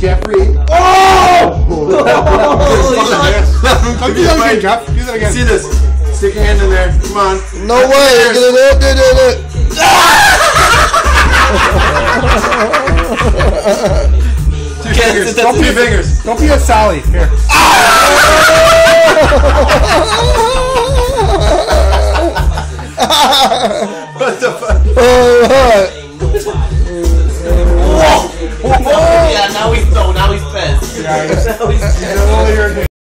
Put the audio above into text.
Jeffrey. Oh! I'll do that again, Jeff. Do that again. See this? Stick your hand in there. Come on. No way. Do it, do it, do it. Two fingers. Two fingers. Don't be a Sally. Here. What the fuck? Oh, Yeah, now he's